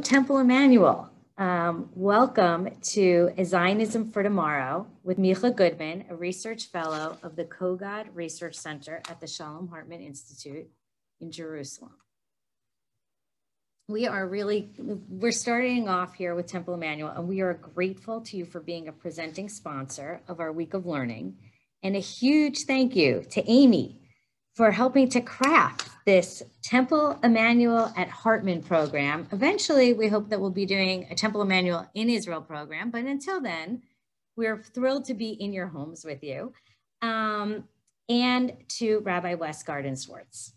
Temple Emanuel. Um, welcome to Zionism for Tomorrow with Micah Goodman, a research fellow of the Kogod Research Center at the Shalom Hartman Institute in Jerusalem. We are really, we're starting off here with Temple Emanuel, and we are grateful to you for being a presenting sponsor of our week of learning. And a huge thank you to Amy for helping to craft this Temple Emanuel at Hartman program. Eventually, we hope that we'll be doing a Temple Emanuel in Israel program, but until then, we're thrilled to be in your homes with you. Um, and to Rabbi Wes Gardenswartz.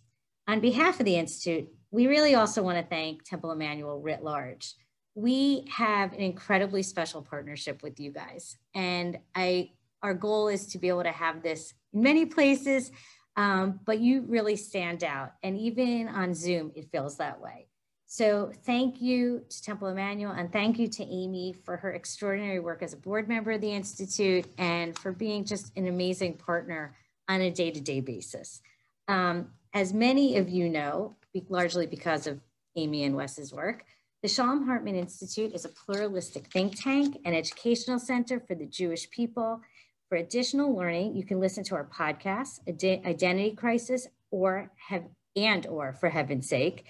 On behalf of the Institute, we really also want to thank Temple Emanuel writ large. We have an incredibly special partnership with you guys. And I, our goal is to be able to have this in many places, um, but you really stand out. And even on Zoom, it feels that way. So thank you to Temple Emanuel and thank you to Amy for her extraordinary work as a board member of the Institute and for being just an amazing partner on a day-to-day -day basis. Um, as many of you know, largely because of Amy and Wes's work, the Shalom Hartman Institute is a pluralistic think tank and educational center for the Jewish people. For additional learning, you can listen to our podcast, Identity Crisis, or have, and or for heaven's sake,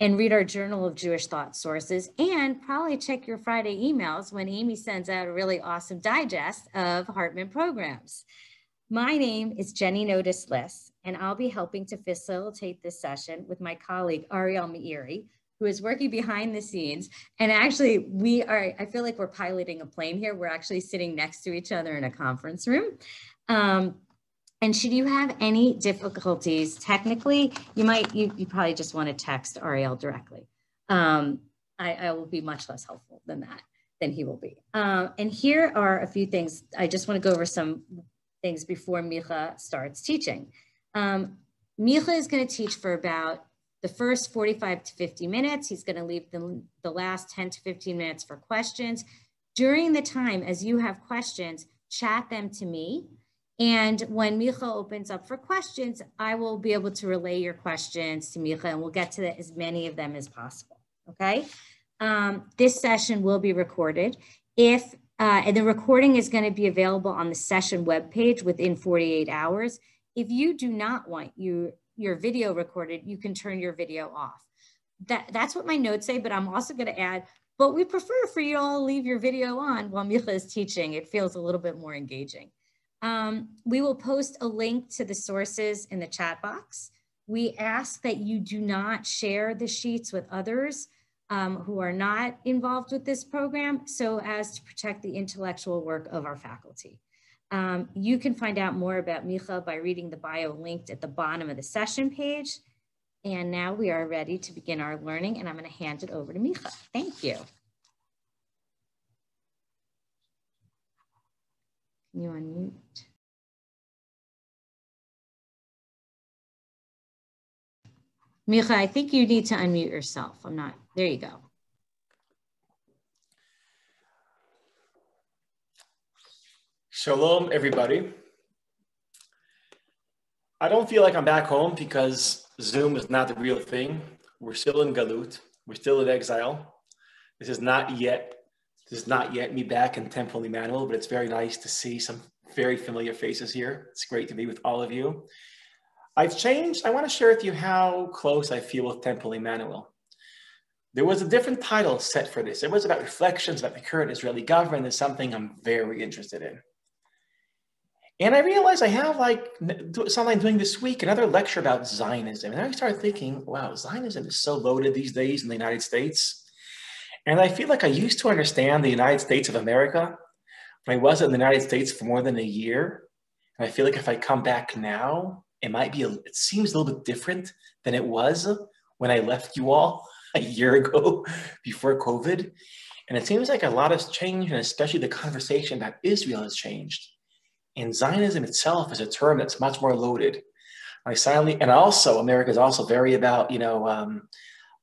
and read our Journal of Jewish Thought Sources, and probably check your Friday emails when Amy sends out a really awesome digest of Hartman programs. My name is Jenny Notice Liss, and I'll be helping to facilitate this session with my colleague Ariel Meiri, who is working behind the scenes. And actually, we are, I feel like we're piloting a plane here. We're actually sitting next to each other in a conference room. Um, and should you have any difficulties technically, you might, you, you probably just want to text Ariel directly. Um, I, I, will be much less helpful than that, than he will be. Um, and here are a few things. I just want to go over some things before Micah starts teaching. Um, Micah is going to teach for about the first 45 to 50 minutes. He's going to leave the, the last 10 to 15 minutes for questions. During the time, as you have questions, chat them to me. And when Micah opens up for questions, I will be able to relay your questions to Micah and we'll get to the, as many of them as possible, okay? Um, this session will be recorded. If uh, and the recording is going to be available on the session webpage within 48 hours. If you do not want you, your video recorded, you can turn your video off. That, that's what my notes say, but I'm also going to add, but we prefer for you all to leave your video on while Micah is teaching. It feels a little bit more engaging. Um, we will post a link to the sources in the chat box. We ask that you do not share the sheets with others um, who are not involved with this program so as to protect the intellectual work of our faculty. Um, you can find out more about Micah by reading the bio linked at the bottom of the session page. And now we are ready to begin our learning and I'm gonna hand it over to Micah. Thank you. Can you unmute? Micah, I think you need to unmute yourself. I'm not, there you go. Shalom, everybody. I don't feel like I'm back home because Zoom is not the real thing. We're still in Galut. We're still in exile. This is not yet, this is not yet me back in Temple Emanuel, but it's very nice to see some very familiar faces here. It's great to be with all of you. I've changed. I want to share with you how close I feel with Temple Emanuel. There was a different title set for this. It was about reflections about the current Israeli government is something I'm very interested in. And I realized I have like something I'm doing this week, another lecture about Zionism. And I started thinking, wow, Zionism is so loaded these days in the United States. And I feel like I used to understand the United States of America when I was in the United States for more than a year. And I feel like if I come back now, it might be, a, it seems a little bit different than it was when I left you all a year ago before COVID. And it seems like a lot has changed, and especially the conversation about Israel has changed. And Zionism itself is a term that's much more loaded. I silently, and also America is also very about, you know, um,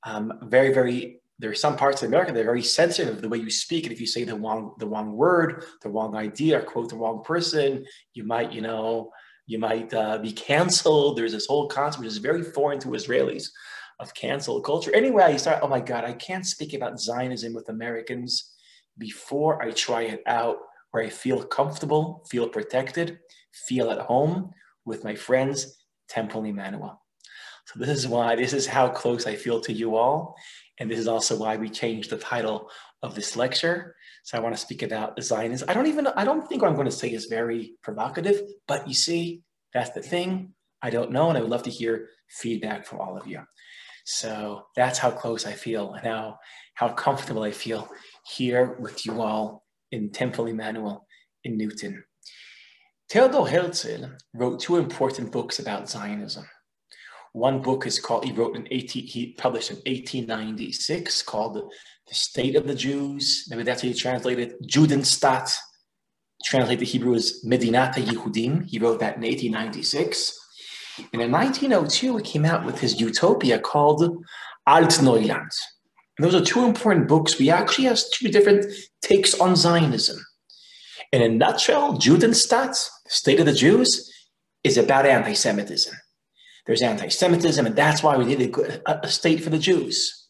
um, very, very, there are some parts of America that are very sensitive of the way you speak. And if you say the wrong, the wrong word, the wrong idea, or quote the wrong person, you might, you know, you might uh, be canceled. There's this whole concept which is very foreign to Israelis of cancel culture. Anyway, you start, oh my God, I can't speak about Zionism with Americans before I try it out where I feel comfortable, feel protected, feel at home with my friends, Temple Emanuel. So this is why, this is how close I feel to you all. And this is also why we changed the title of this lecture. So I want to speak about Zionism. I don't even, I don't think what I'm going to say is very provocative, but you see, that's the thing. I don't know, and I would love to hear feedback from all of you. So that's how close I feel and how, how comfortable I feel here with you all in Temple Emanuel in Newton. Theodor Herzl wrote two important books about Zionism. One book is called, he wrote in 18, he published in 1896 called The State of the Jews. Maybe that's how you translate it. Translate the Hebrew as Medinata Yehudim. He wrote that in 1896. And in 1902, he came out with his utopia called Alt Neuland. And those are two important books. We actually have two different takes on Zionism. In a nutshell, Judenstaat, State of the Jews, is about anti-Semitism. There's anti-Semitism, and that's why we need a, a state for the Jews.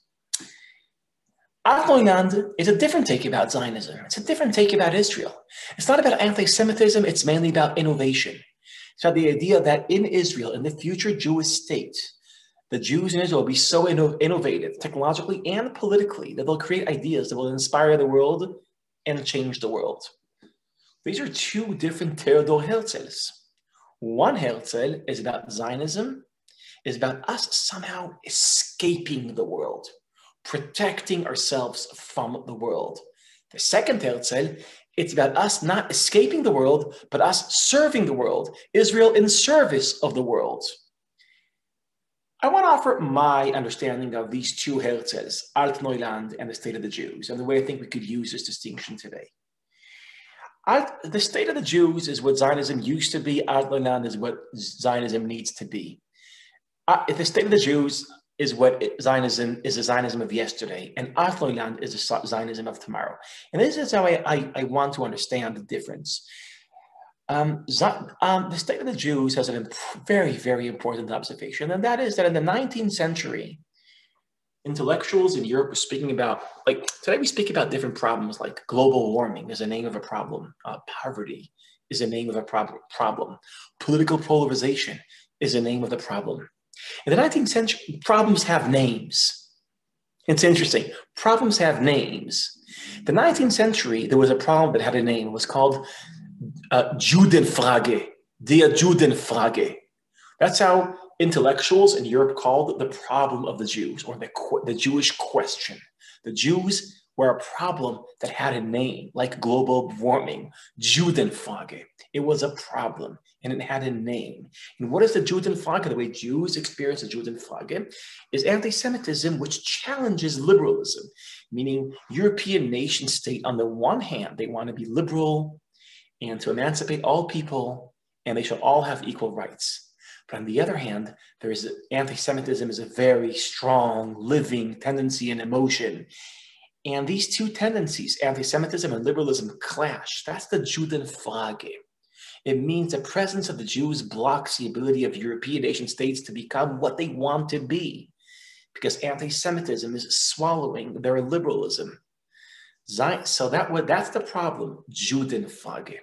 Alt Neuland is a different take about Zionism. It's a different take about Israel. It's not about anti-Semitism, it's mainly about innovation. So the idea that in Israel, in the future Jewish state, the Jews in Israel will be so inno- innovative, technologically and politically, that they'll create ideas that will inspire the world and change the world. These are two different Theodor Herzls. One Herzl is about Zionism, is about us somehow escaping the world, protecting ourselves from the world. The second Herzl it's about us not escaping the world, but us serving the world, Israel in service of the world. I want to offer my understanding of these two Herzls, Alt Neuland and the State of the Jews, and the way I think we could use this distinction today. Alt, the State of the Jews is what Zionism used to be, Alt Neuland is what Zionism needs to be. Uh, the State of the Jews is what Zionism is a Zionism of yesterday, and Alt Neuland is a Zionism of tomorrow. And this is how I, I, I want to understand the difference. Um, um, the state of the Jews has a very, very important observation, and that is that in the 19th century, intellectuals in Europe were speaking about, like today we speak about different problems like global warming is a name of a problem, uh, poverty is a name of a prob- problem, political polarization is a name of the problem. In the 19th century, problems have names. It's interesting. Problems have names. The 19th century, there was a problem that had a name. It was called uh, Judenfrage, der Judenfrage. That's how intellectuals in Europe called the problem of the Jews or the, the Jewish question. The Jews were a problem that had a name, like global warming, Judenfrage. It was a problem and it had a name. And what is the Judenfrage? The way Jews experience the Judenfrage is anti-Semitism, which challenges liberalism, meaning European nation state. On the one hand, they want to be liberal and to emancipate all people, and they shall all have equal rights. But on the other hand, there is anti-Semitism is a very strong, living tendency and emotion. And these two tendencies, anti-Semitism and liberalism, clash. That's the Judenfrage. It means the presence of the Jews blocks the ability of European nation states to become what they want to be, because anti-Semitism is swallowing their liberalism. So that that's the problem, Judenfrage.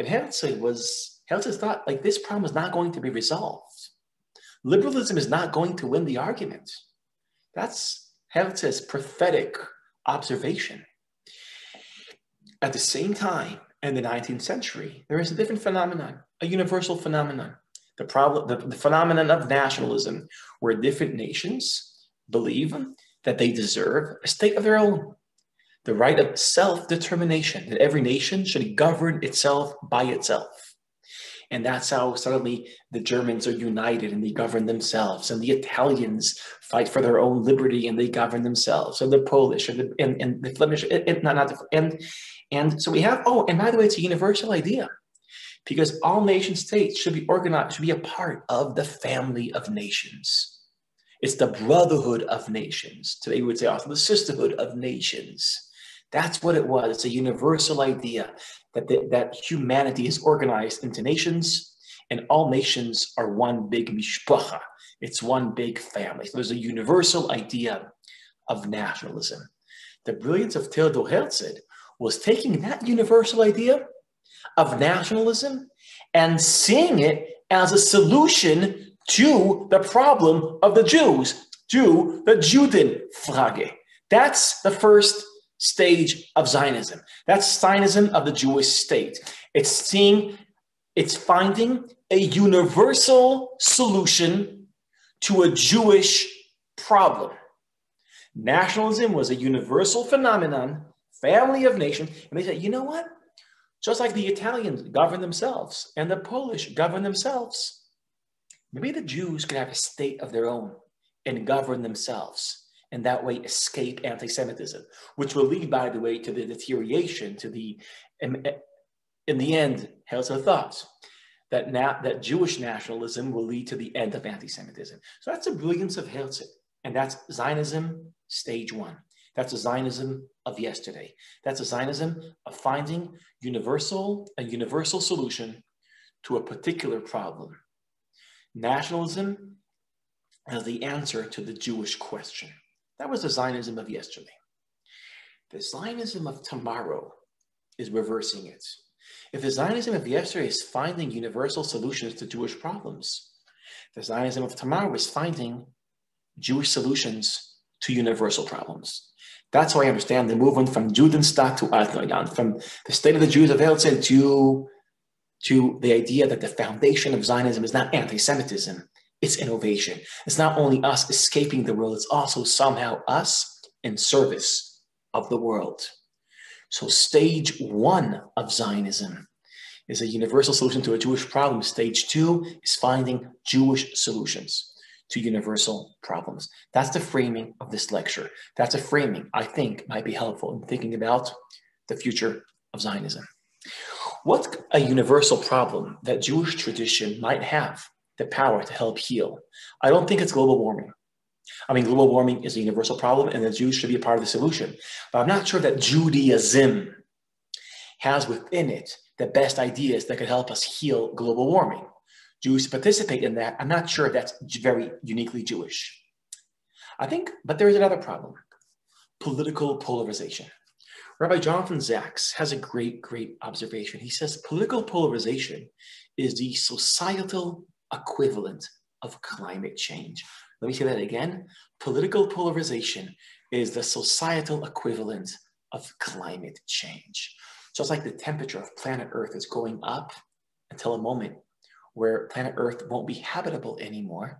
And Herzl was Herzl thought like this problem is not going to be resolved. Liberalism is not going to win the argument. That's Herzl's prophetic observation. At the same time, in the 19th century, there is a different phenomenon, a universal phenomenon. The problem, the, the phenomenon of nationalism, where different nations believe that they deserve a state of their own, the right of self-determination, that every nation should govern itself by itself. And that's how suddenly the Germans are united and they govern themselves. And the Italians fight for their own liberty and they govern themselves. And the Polish and the, and, and the Flemish, and, not, not the, and, and so we have, oh, and by the way, it's a universal idea because all nation states should be organized, should be a part of the family of nations. It's the brotherhood of nations. Today we would say also the sisterhood of nations. That's what it was. It's a universal idea that, the, that humanity is organized into nations and all nations are one big mishpacha, It's one big family. So there's a universal idea of nationalism. The brilliance of Theodor Herzl was taking that universal idea of nationalism and seeing it as a solution to the problem of the Jews, to the Judenfrage. That's the first stage of Zionism. That's Zionism of the Jewish state. It's seeing, it's finding a universal solution to a Jewish problem. Nationalism was a universal phenomenon, family of nations, and they said, you know what? Just like the Italians govern themselves and the Polish govern themselves, maybe the Jews could have a state of their own and govern themselves and that way escape anti-Semitism, which will lead, by the way, to the deterioration, to the, in, in the end, Herzl thought that now that Jewish nationalism will lead to the end of anti-Semitism. So that's the brilliance of Herzl, and that's Zionism stage one. That's a Zionism of yesterday. That's a Zionism of finding universal a universal solution to a particular problem. Nationalism as the answer to the Jewish question. That was the Zionism of yesterday. The Zionism of tomorrow is reversing it. If the Zionism of yesterday is finding universal solutions to Jewish problems, the Zionism of tomorrow is finding Jewish solutions to universal problems. That's how I understand the movement from Judenstaat to Altneuland, from the state of the Jews of Herzl to, to the idea that the foundation of Zionism is not anti-Semitism, it's innovation. It's not only us escaping the world, it's also somehow us in service of the world. So, stage one of Zionism is a universal solution to a Jewish problem. Stage two is finding Jewish solutions to universal problems. That's the framing of this lecture. That's a framing I think might be helpful in thinking about the future of Zionism. What's a universal problem that Jewish tradition might have the power to help heal. I don't think it's global warming. I mean, global warming is a universal problem and the Jews should be a part of the solution. But I'm not sure that Judaism has within it the best ideas that could help us heal global warming. Jews participate in that. I'm not sure that's very uniquely Jewish. I think, but there is another problem political polarization. Rabbi Jonathan Sacks has a great, great observation. He says political polarization is the societal equivalent of climate change. Let me say that again. Political polarization is the societal equivalent of climate change. Just like the temperature of planet Earth is going up until a moment where planet Earth won't be habitable anymore.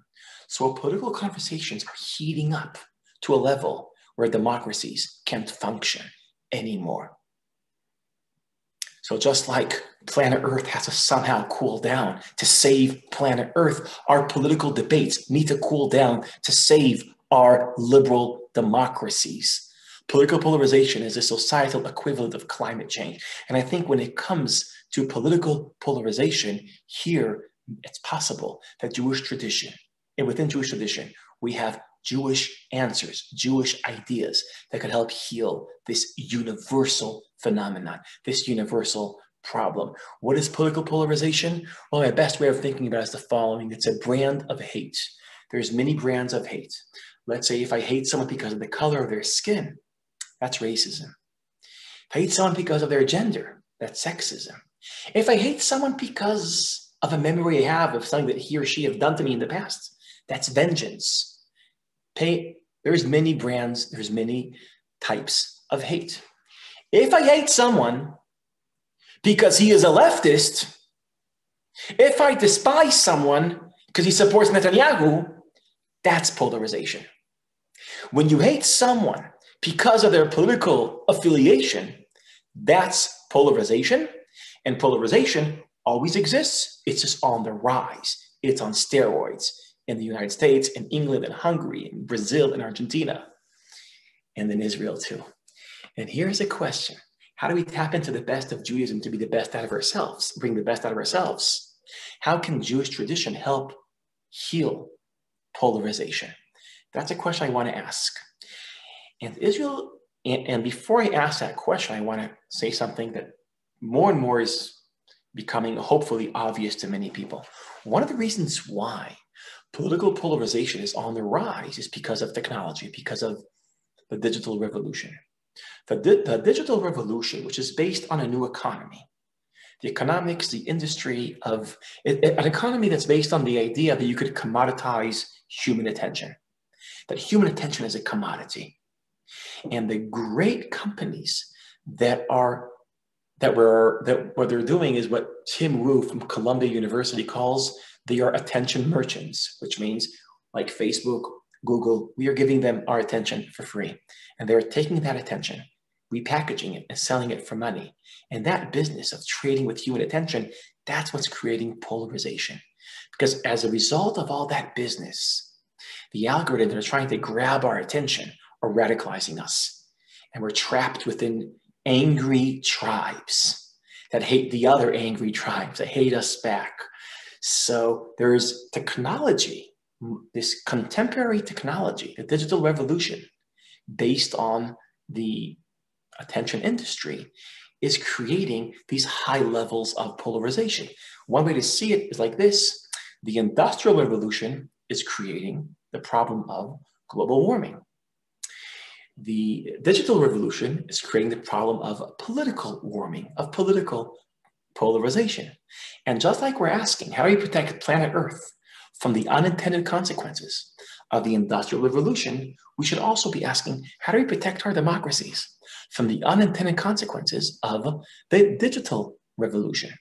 So our political conversations are heating up to a level where democracies can't function anymore. So just like planet Earth has to somehow cool down to save planet Earth, our political debates need to cool down to save our liberal democracies. Political polarization is a societal equivalent of climate change. And I think when it comes to political polarization, here it's possible that Jewish tradition, and within Jewish tradition, we have Jewish answers, Jewish ideas that could help heal this universal phenomenon, this universal problem. What is political polarization? Well, my best way of thinking about it is the following. It's a brand of hate. There's many brands of hate. Let's say if I hate someone because of the color of their skin, that's racism. If I hate someone because of their gender, that's sexism. If I hate someone because of a memory I have of something that he or she have done to me in the past, that's vengeance pay, there's many brands, there's many types of hate. If I hate someone because he is a leftist, if I despise someone because he supports Netanyahu, that's polarization. When you hate someone because of their political affiliation, that's polarization. And polarization always exists, it's just on the rise, it's on steroids in the United States, in England, and Hungary, in Brazil, and Argentina, and in Israel too. And here's a question How do we tap into the best of Judaism to be the best out of ourselves, bring the best out of ourselves? How can Jewish tradition help heal polarization? That's a question I want to ask. And Israel, and, and before I ask that question, I want to say something that more and more is becoming hopefully obvious to many people. One of the reasons why political polarization is on the rise is because of technology, because of the digital revolution. The, di- the digital revolution, which is based on a new economy, the economics, the industry of it, it, an economy that's based on the idea that you could commoditize human attention, that human attention is a commodity. And the great companies that are that we're that what they're doing is what Tim Wu from Columbia University calls they are attention merchants, which means like Facebook, Google, we are giving them our attention for free. And they're taking that attention, repackaging it, and selling it for money. And that business of trading with human attention, that's what's creating polarization. Because as a result of all that business, the algorithms that are trying to grab our attention are radicalizing us. And we're trapped within angry tribes that hate the other angry tribes, that hate us back. So there's technology, this contemporary technology, the digital revolution, based on the attention industry, is creating these high levels of polarization. One way to see it is like this the industrial revolution is creating the problem of global warming the digital revolution is creating the problem of political warming, of political polarization. And just like we're asking, how do we protect planet Earth from the unintended consequences of the Industrial Revolution, we should also be asking, how do we protect our democracies from the unintended consequences of the digital revolution?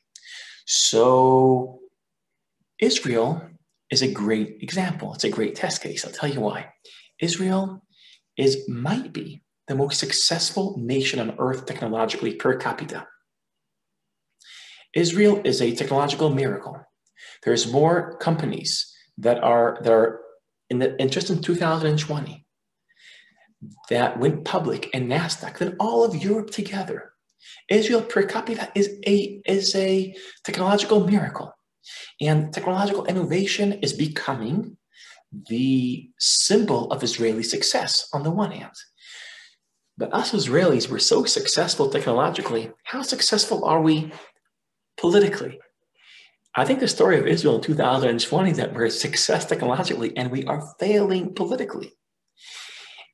So, Israel is a great example. It's a great test case. I'll tell you why. Israel is might be the most successful nation on earth technologically per capita. Israel is a technological miracle. There's more companies that are that are in the interest in 2020 that went public in Nasdaq than all of Europe together. Israel per capita is a is a technological miracle, and technological innovation is becoming the symbol of Israeli success on the one hand. But us Israelis were so successful technologically. How successful are we politically? I think the story of Israel in 2020 is that we're a success technologically and we are failing politically.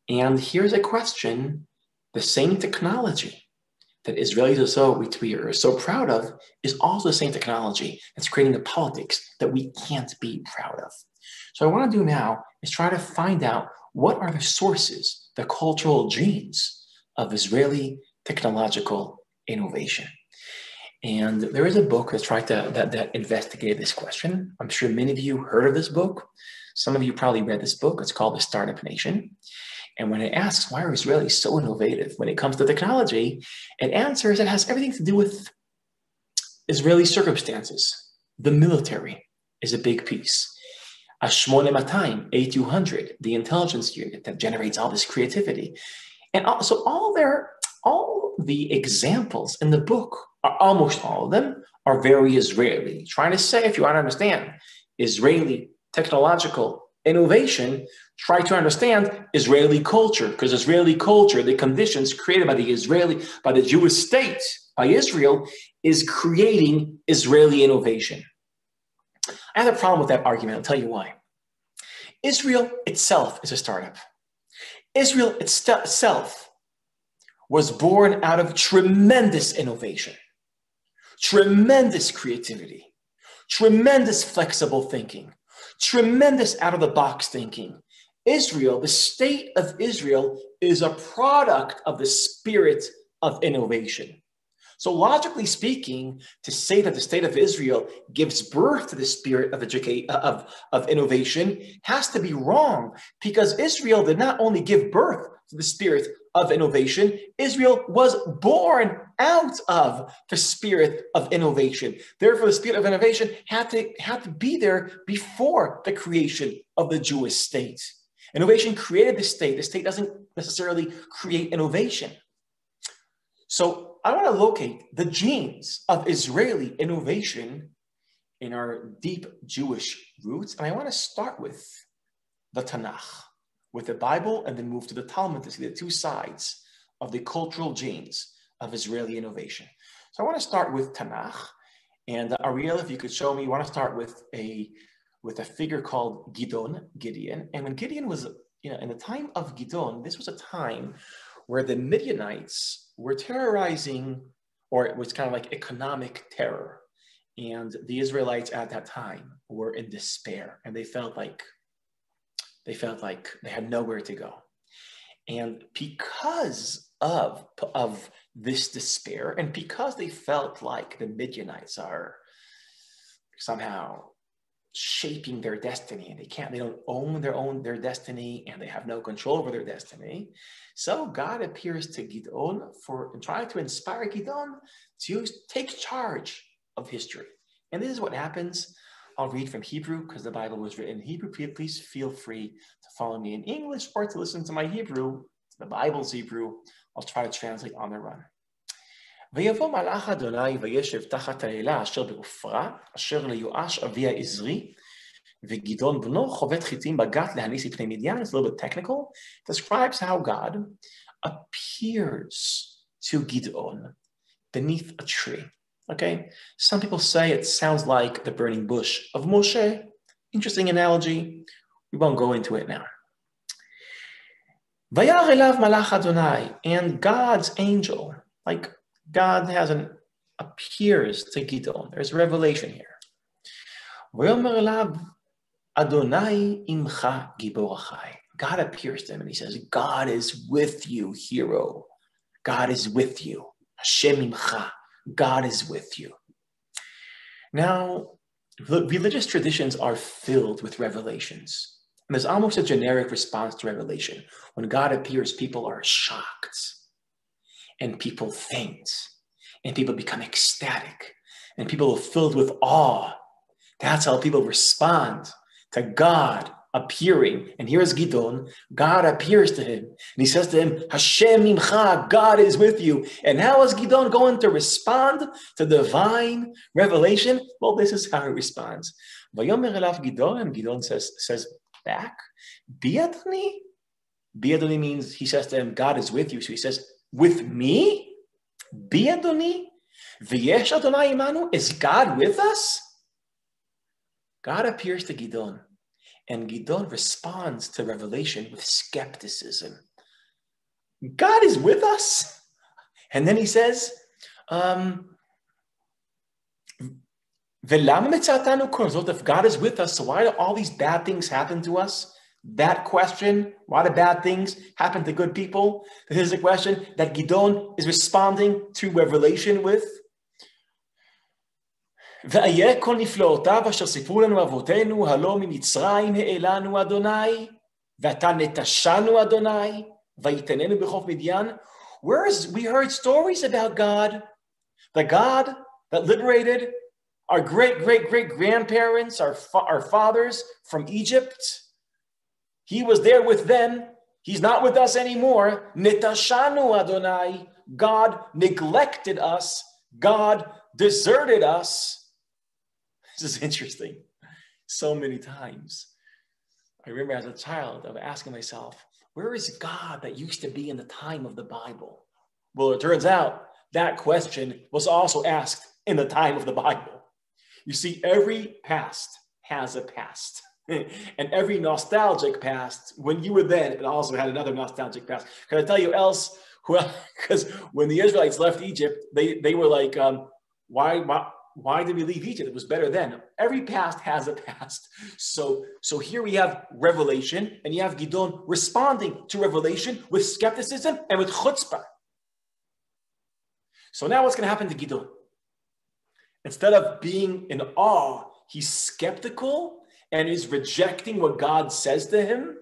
And here's a question the same technology that Israelis are so, we are so proud of is also the same technology that's creating the politics that we can't be proud of. So, I want to do now is try to find out what are the sources, the cultural genes of Israeli technological innovation. And there is a book that's tried to that, that investigated this question. I'm sure many of you heard of this book. Some of you probably read this book. It's called The Startup Nation. And when it asks why are Israelis so innovative when it comes to technology, it answers it has everything to do with Israeli circumstances. The military is a big piece. Ashmone Matayim, 8200, the intelligence unit that generates all this creativity. And so all their, all the examples in the book, almost all of them, are very Israeli, trying to say, if you want to understand Israeli technological innovation, try to understand Israeli culture, because Israeli culture, the conditions created by the Israeli, by the Jewish state, by Israel, is creating Israeli innovation. I have a problem with that argument. I'll tell you why. Israel itself is a startup. Israel itself was born out of tremendous innovation, tremendous creativity, tremendous flexible thinking, tremendous out of the box thinking. Israel, the state of Israel, is a product of the spirit of innovation. So, logically speaking, to say that the state of Israel gives birth to the spirit of, educate, uh, of, of innovation has to be wrong because Israel did not only give birth to the spirit of innovation, Israel was born out of the spirit of innovation. Therefore, the spirit of innovation had to, had to be there before the creation of the Jewish state. Innovation created the state. The state doesn't necessarily create innovation. So I want to locate the genes of Israeli innovation in our deep Jewish roots. And I want to start with the Tanakh, with the Bible, and then move to the Talmud to see the two sides of the cultural genes of Israeli innovation. So I want to start with Tanakh. And uh, Ariel, if you could show me, you want to start with a with a figure called Gidon, Gideon. And when Gideon was, you know, in the time of Gidon, this was a time where the Midianites were terrorizing, or it was kind of like economic terror. And the Israelites at that time were in despair and they felt like they felt like they had nowhere to go. And because of, of this despair, and because they felt like the Midianites are somehow shaping their destiny and they can't they don't own their own their destiny and they have no control over their destiny. So god appears to Gidon for trying to inspire Gidon to take charge of history. And this is what happens. I'll read from hebrew because the bible was written in hebrew. Please feel free to follow me in english or to listen to my hebrew the bible's hebrew i'll try to translate on the run ויבוא מלאך אדוני וישב תחת האלה אשר בעופרה, אשר ליואש אבי העזרי, וגדעון בנו חובט חיטים בגת להניס מפני מדיין, it's a little bit technical, describes how God appears to Gideon beneath a tree. Okay, some people say it sounds like the burning bush of Moshe. Interesting analogy. We won't go into it now. Vayar elav malach Adonai, and God's angel, like God has an appears to Gideon. There's revelation here. Adonai imcha giborachai. God appears to him and he says, God is with you, hero. God is with you. Hashem imcha. God is with you. Now, religious traditions are filled with revelations. And there's almost a generic response to revelation. When God appears, people are shocked and people faint, and people become ecstatic, and people are filled with awe. That's how people respond to God appearing. And here's Gidon. God appears to him. And he says to him, Hashem imcha, God is with you. And how is Gidon going to respond to divine revelation? Well, this is how he responds. Vayomer Gidon, and Gidon says, says back, Biadoni? Biadoni means he says to him, God is with you. So he says, with me? Be Adoni? V'yesh Adonai imanu? Is God with us? God appears to Gidon, and Gidon responds to revelation with skepticism. God is with us? And then he says, um, if God is with us, so why do all these bad things happen to us? that question, why do bad things happen to good people? This is a question that Gidon is responding to revelation with. ואיה כל נפלאותיו אשר סיפרו לנו אבותינו, הלא ממצרים העלנו אדוני, ואתה נטשנו אדוני, ויתננו בחוף מדיין. Whereas we heard stories about God, the God that liberated our great, great, great grandparents, our, fa- our fathers from Egypt, he was there with them. He's not with us anymore. Nitashanu Adonai. God neglected us. God deserted us. This is interesting. So many times. I remember as a child of asking myself, where is God that used to be in the time of the Bible? Well, it turns out that question was also asked in the time of the Bible. You see, every past has a past. and every nostalgic past, when you were then, it also had another nostalgic past. Can I tell you else? Well, because when the Israelites left Egypt, they, they were like, um, why, why, why did we leave Egypt? It was better then. Every past has a past. So, so here we have revelation, and you have Gidon responding to revelation with skepticism and with chutzpah. So now what's going to happen to Gidon? Instead of being in awe, he's skeptical and is rejecting what God says to him,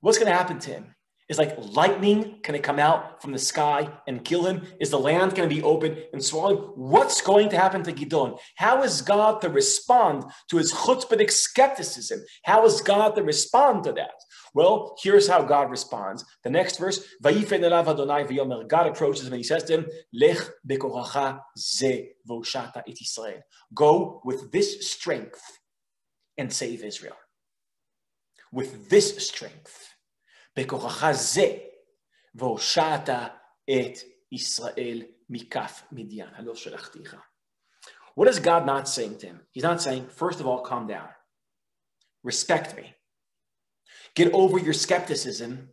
what's going to happen to him? Is like lightning going to come out from the sky and kill him? Is the land going to be open and swallowed? What's going to happen to Gidon? How is God to respond to his chutzpahdik skepticism? How is God to respond to that? Well, here's how God responds. The next verse, God approaches him and he says to him, Lech ze voshata et Israel. Go with this strength and save Israel. With this strength, בכוחך זה, והושעת את ישראל מכף מדיין, הלא שלחתיך. What is God not saying to him? He's not saying, first of all, calm down. respect me. Get over your skepticism.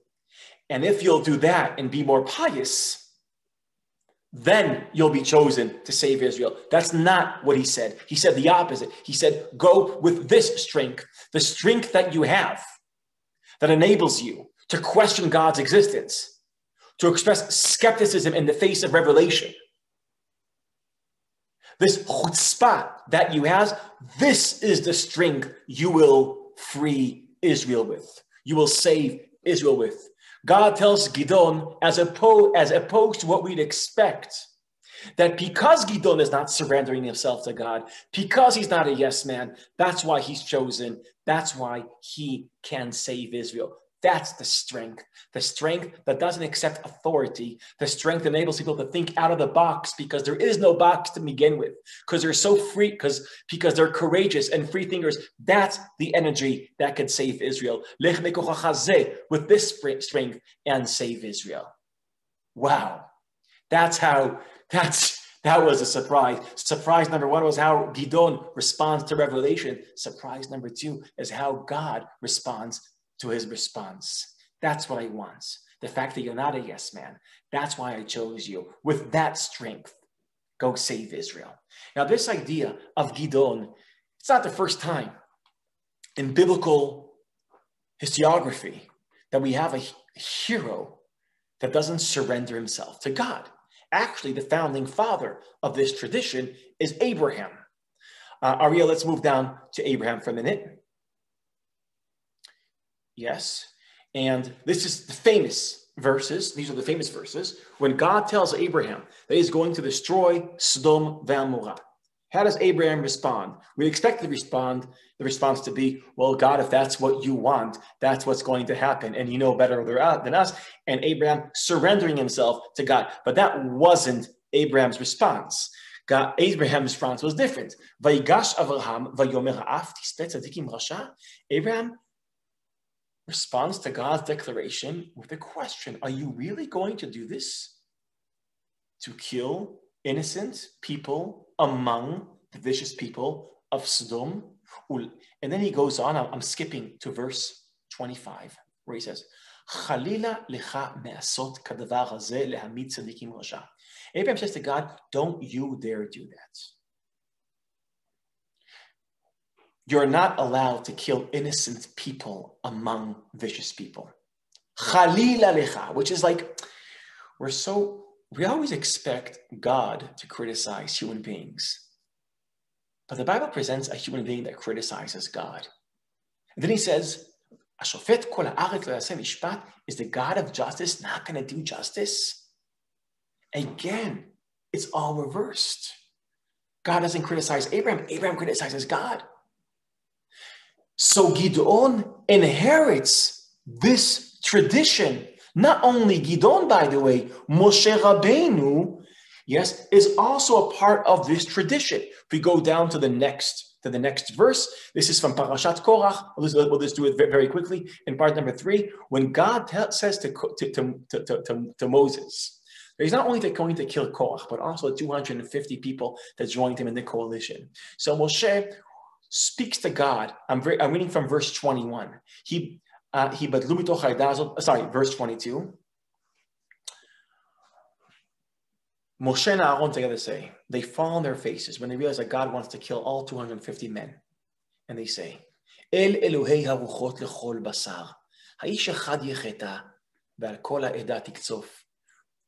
And if you'll do that and be more pious, then you'll be chosen to save Israel. That's not what he said. He said the opposite. He said, Go with this strength, the strength that you have that enables you to question God's existence, to express skepticism in the face of revelation. This chutzpah that you have, this is the strength you will free Israel with. You will save Israel with. God tells Gidon, as opposed, as opposed to what we'd expect, that because Gidon is not surrendering himself to God, because he's not a yes man, that's why he's chosen. That's why he can save Israel. That's the strength. The strength that doesn't accept authority. The strength enables people to think out of the box because there is no box to begin with. Because they're so free, because because they're courageous and free thinkers. That's the energy that can save Israel. With this strength and save Israel. Wow. That's how that's that was a surprise. Surprise number one was how Gidon responds to revelation. Surprise number two is how God responds to his response. That's what I want. The fact that you're not a yes man. That's why I chose you. With that strength, go save Israel. Now, this idea of Gidon, it's not the first time in biblical historiography that we have a hero that doesn't surrender himself to God. Actually, the founding father of this tradition is Abraham. Uh, Ariel, let's move down to Abraham for a minute. Yes. And this is the famous verses. These are the famous verses when God tells Abraham that he's going to destroy Sodom and How does Abraham respond? We expect to respond the response to be, "Well, God, if that's what you want, that's what's going to happen, and you know better uh, than us." And Abraham surrendering himself to God, but that wasn't Abraham's response. God, Abraham's response was different. Abraham responds to God's declaration with a question Are you really going to do this? To kill innocent people among the vicious people of Sodom? And then he goes on, I'm skipping to verse 25, where he says, Abraham says to God, Don't you dare do that. You're not allowed to kill innocent people among vicious people. which is like, we're so, we always expect God to criticize human beings. But the Bible presents a human being that criticizes God. And then he says, is the God of justice not going to do justice? Again, it's all reversed. God doesn't criticize Abraham, Abraham criticizes God. So Gidon inherits this tradition. Not only Gidon, by the way, Moshe Rabbeinu, yes, is also a part of this tradition. If we go down to the next to the next verse, this is from Parashat Korach. We'll just, we'll just do it very quickly. In part number three, when God says to, to, to, to, to Moses, He's not only going to kill Korach, but also 250 people that joined him in the coalition. So Moshe speaks to God. I'm, very, I'm reading from verse 21. He, uh, he, but sorry, verse 22. Moshe and Aaron together say, they fall on their faces when they realize that God wants to kill all 250 men. And they say, El Elohei haruchot lechol basar, ha'ish echad yecheta, ve'al kol ha'edah tikzof.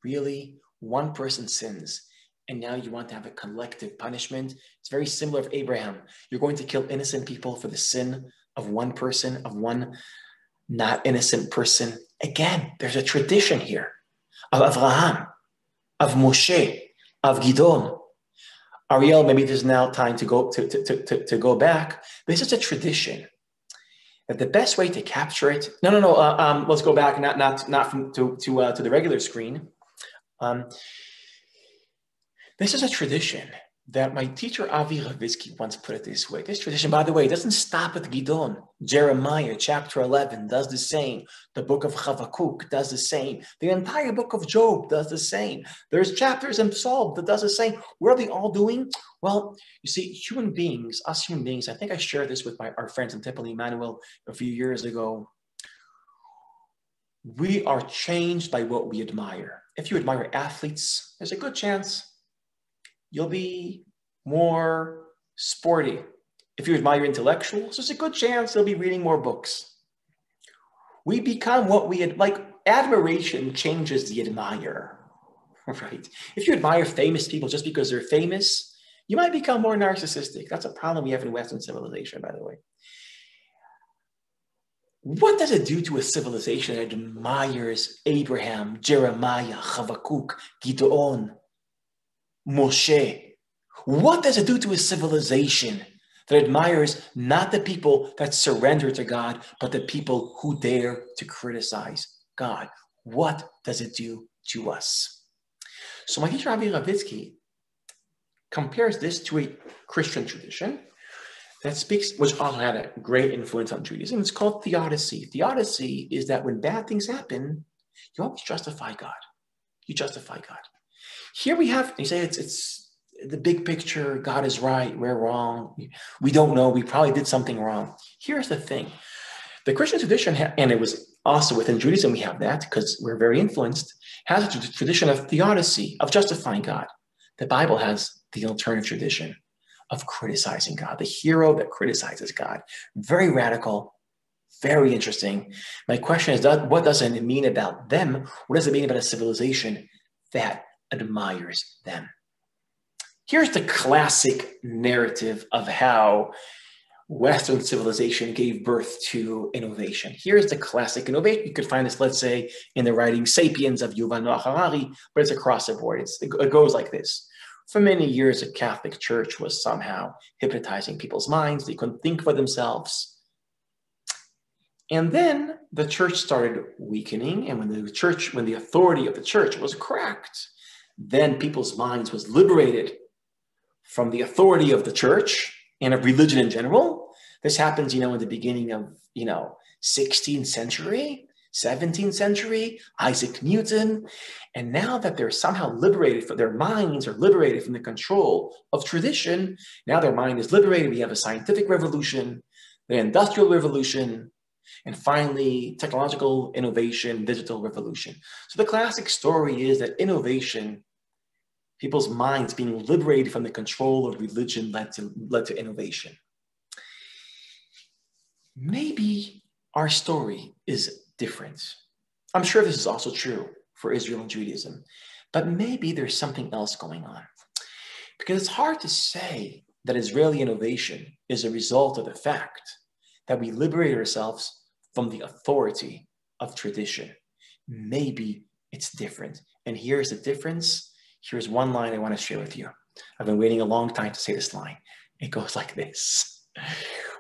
Really, one person sins, and now you want to have a collective punishment. It's very similar of Abraham. You're going to kill innocent people for the sin of one person, of one not innocent person. Again, there's a tradition here of Abraham, of Moshe, of Gidon. Ariel, maybe there's now time to go to, to, to, to go back. This is a tradition that the best way to capture it. No, no, no. Uh, um, let's go back, not not not from to to uh, to the regular screen. Um, this is a tradition that my teacher Avi Ravitzky once put it this way. This tradition, by the way, doesn't stop at Gidon. Jeremiah chapter 11 does the same. The book of Habakkuk does the same. The entire book of Job does the same. There's chapters in Psalm that does the same. What are they all doing? Well, you see, human beings, us human beings, I think I shared this with my, our friends in Temple Emanuel a few years ago. We are changed by what we admire. If you admire athletes, there's a good chance you'll be more sporty. If you admire intellectuals, there's a good chance they'll be reading more books. We become what we had, like admiration changes the admirer, right? If you admire famous people just because they're famous, you might become more narcissistic. That's a problem we have in Western civilization, by the way. What does it do to a civilization that admires Abraham, Jeremiah, Habakkuk, Gideon, Moshe. What does it do to a civilization that admires not the people that surrender to God, but the people who dare to criticize God? What does it do to us? So my teacher Avi Ravitzky compares this to a Christian tradition that speaks, which also had a great influence on Judaism. It's called theodicy. Theodicy is that when bad things happen, you always justify God. You justify God. Here we have, you say it's it's the big picture, God is right, we're wrong. We don't know, we probably did something wrong. Here's the thing. The Christian tradition, and it was also within Judaism, we have that because we're very influenced, has a tradition of theodicy, of justifying God. The Bible has the alternative tradition of criticizing God, the hero that criticizes God. Very radical, very interesting. My question is, what does it mean about them? What does it mean about a civilization that admires them. Here's the classic narrative of how Western civilization gave birth to innovation. Here's the classic innovation. You could find this, let's say, in the writing Sapiens of Yuval Noah Harari, but it's across the board. It's, it goes like this. For many years, the Catholic Church was somehow hypnotizing people's minds. They couldn't think for themselves. And then the church started weakening, and when the church, when the authority of the church was cracked, then people's minds was liberated from the authority of the church and of religion in general. This happens, you know, in the beginning of, you know, 16th century, 17th century, Isaac Newton. And now that they're somehow liberated, for their minds are liberated from the control of tradition, now their mind is liberated. We have a scientific revolution, the industrial revolution, and finally, technological innovation, digital revolution. So the classic story is that innovation, people's minds being liberated from the control of religion led to, led to innovation. Maybe our story is different. I'm sure this is also true for Israel and Judaism, but maybe there's something else going on. Because it's hard to say that Israeli innovation is a result of the fact that we liberate ourselves from the authority of tradition. Maybe it's different. And here's the difference. Here's one line I want to share with you. I've been waiting a long time to say this line. It goes like this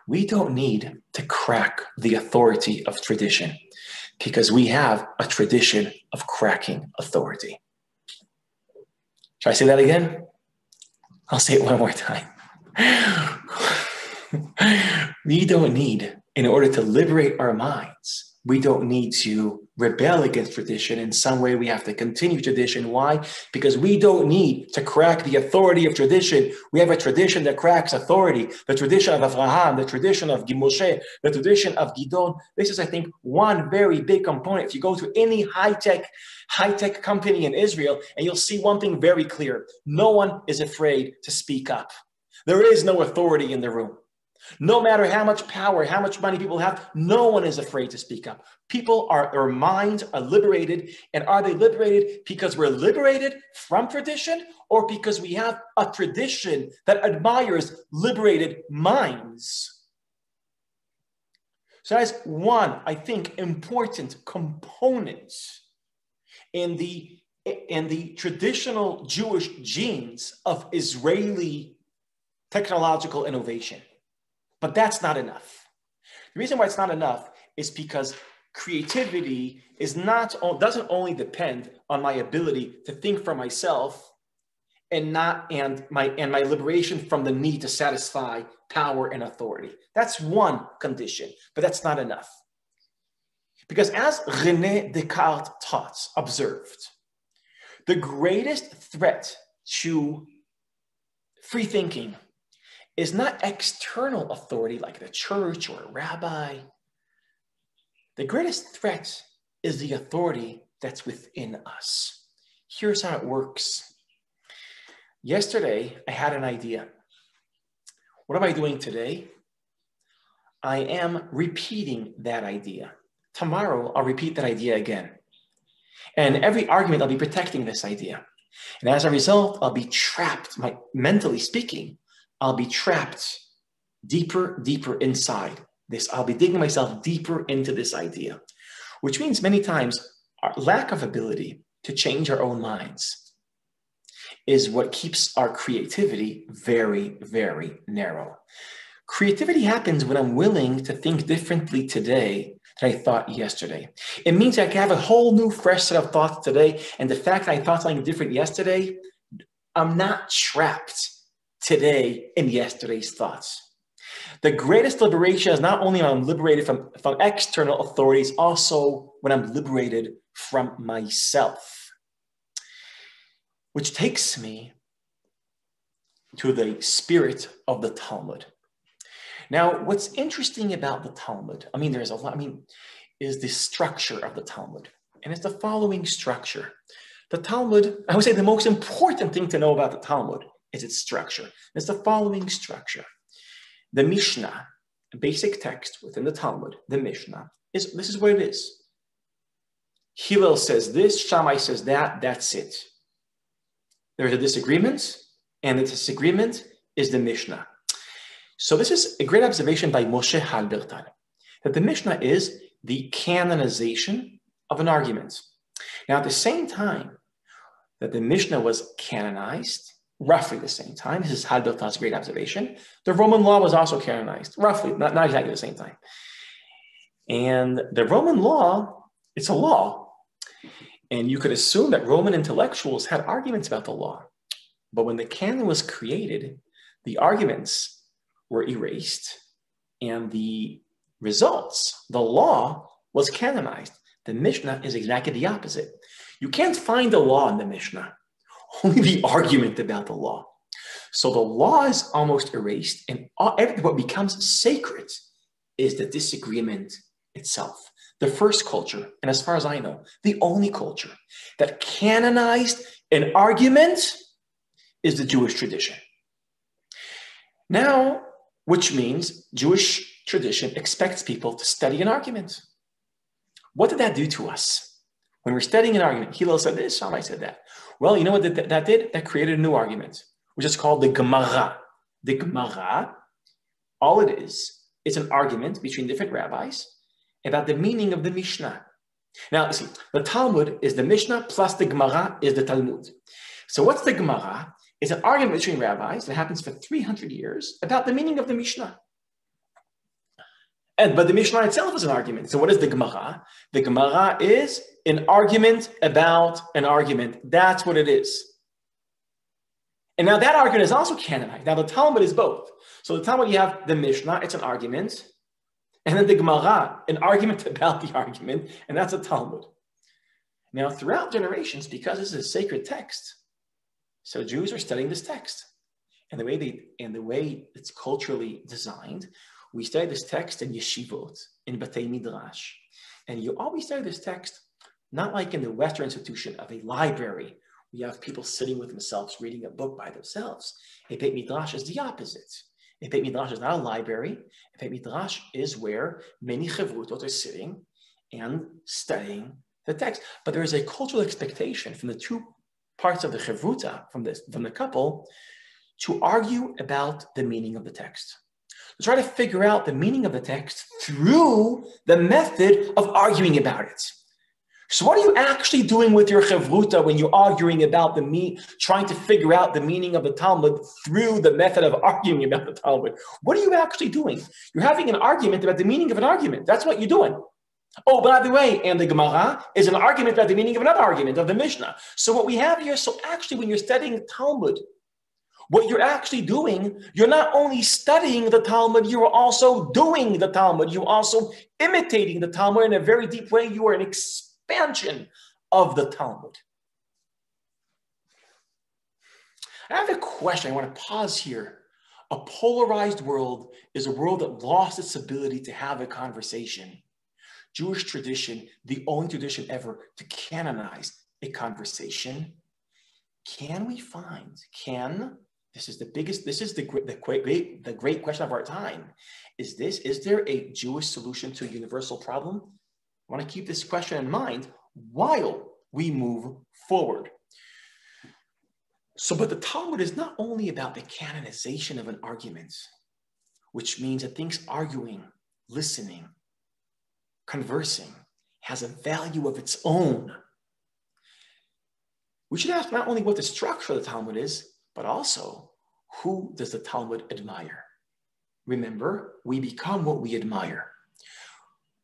We don't need to crack the authority of tradition because we have a tradition of cracking authority. Should I say that again? I'll say it one more time. We don't need in order to liberate our minds, we don't need to rebel against tradition. In some way, we have to continue tradition. Why? Because we don't need to crack the authority of tradition. We have a tradition that cracks authority. The tradition of Abraham, the tradition of Moshe, the tradition of Gidon. This is, I think, one very big component. If you go to any high-tech, high-tech company in Israel, and you'll see one thing very clear: no one is afraid to speak up. There is no authority in the room. No matter how much power, how much money people have, no one is afraid to speak up. People are, their minds are liberated. And are they liberated because we're liberated from tradition or because we have a tradition that admires liberated minds? So that's one, I think, important component in the in the traditional Jewish genes of Israeli technological innovation. But that's not enough. The reason why it's not enough is because creativity is not doesn't only depend on my ability to think for myself and not and my and my liberation from the need to satisfy power and authority. That's one condition, but that's not enough. Because as Rene Descartes taught, observed, the greatest threat to free thinking is not external authority like the church or a rabbi. The greatest threat is the authority that's within us. Here's how it works. Yesterday, I had an idea. What am I doing today? I am repeating that idea. Tomorrow, I'll repeat that idea again. And every argument, I'll be protecting this idea. And as a result, I'll be trapped, my, mentally speaking, I'll be trapped deeper, deeper inside this. I'll be digging myself deeper into this idea, which means many times our lack of ability to change our own minds is what keeps our creativity very, very narrow. Creativity happens when I'm willing to think differently today than I thought yesterday. It means I can have a whole new, fresh set of thoughts today. And the fact that I thought something different yesterday, I'm not trapped today in yesterday's thoughts. The greatest liberation is not only when I'm liberated from, from external authorities, also when I'm liberated from myself. Which takes me to the spirit of the Talmud. Now, what's interesting about the Talmud, I mean, there's a lot, I mean, is the structure of the Talmud. And it's the following structure. The Talmud, I would say the most important thing to know about the Talmud is its structure. It's the following structure. The Mishnah, a basic text within the Talmud, the Mishnah, is this is what it is. Hillel says this, Shammai says that, that's it. There's a disagreement, and the disagreement is the Mishnah. So this is a great observation by Moshe Halbertal, that the Mishnah is the canonization of an argument. Now, at the same time that the Mishnah was canonized, roughly the same time, this is Halbertal's great observation, the Roman law was also canonized, roughly, not, not exactly the same time. And the Roman law, it's a law. And you could assume that Roman intellectuals had arguments about the law. But when the canon was created, the arguments were erased and the results, the law was canonized. The Mishnah is exactly the opposite. You can't find the law in the Mishnah, only the argument about the law. So the law is almost erased, and what becomes sacred is the disagreement itself. The first culture, and as far as I know, the only culture that canonized an argument is the Jewish tradition. Now, which means Jewish tradition expects people to study an argument. What did that do to us? When we're studying an argument, Hillel said this, Shammai said that. Well, you know what that, that did? That created a new argument, which is called the Gemara. The Gemara, all it is, is an argument between different rabbis about the meaning of the Mishnah. Now, see, the Talmud is the Mishnah plus the Gemara is the Talmud. So, what's the Gemara? It's an argument between rabbis that happens for 300 years about the meaning of the Mishnah. And but the Mishnah itself is an argument. So what is the Gemara? The Gemara is an argument about an argument. That's what it is. And now that argument is also canonized. Now the Talmud is both. So the Talmud, you have the Mishnah, it's an argument, and then the Gemara, an argument about the argument, and that's a Talmud. Now, throughout generations, because this is a sacred text, so Jews are studying this text. And the way they and the way it's culturally designed, we study this text in yeshivot, in Batei Midrash. And you always study this text not like in the Western institution of a library. We have people sitting with themselves reading a book by themselves. A Beit Midrash is the opposite. A Beit Midrash is not a library. A Beit Midrash is where many chavrutot are sitting and studying the text. But there is a cultural expectation from the two parts of the chevruta from this from the couple to argue about the meaning of the text. To try to figure out the meaning of the text through the method of arguing about it. So, what are you actually doing with your chevruta when you're arguing about the me, trying to figure out the meaning of the Talmud through the method of arguing about the Talmud? What are you actually doing? You're having an argument about the meaning of an argument. That's what you're doing. Oh, by the way, and the Gemara is an argument about the meaning of another argument of the Mishnah. So what we have here, so actually when you're studying Talmud, what you're actually doing, you're not only studying the Talmud, you are also doing the Talmud. You're also imitating the Talmud in a very deep way. You are an expansion of the Talmud. I have a question. I want to pause here. A polarized world is a world that lost its ability to have a conversation. Jewish tradition, the only tradition ever to canonize a conversation. Can we find, can, this is the biggest, this is the, the, great, the great question of our time. Is this, is there a Jewish solution to a universal problem? I want to keep this question in mind while we move forward. So, but the Talmud is not only about the canonization of an argument, which means that things arguing, listening, conversing has a value of its own. We should ask not only what the structure of the Talmud is, but also who does the Talmud admire? Remember, we become what we admire.